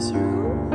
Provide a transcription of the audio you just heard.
through.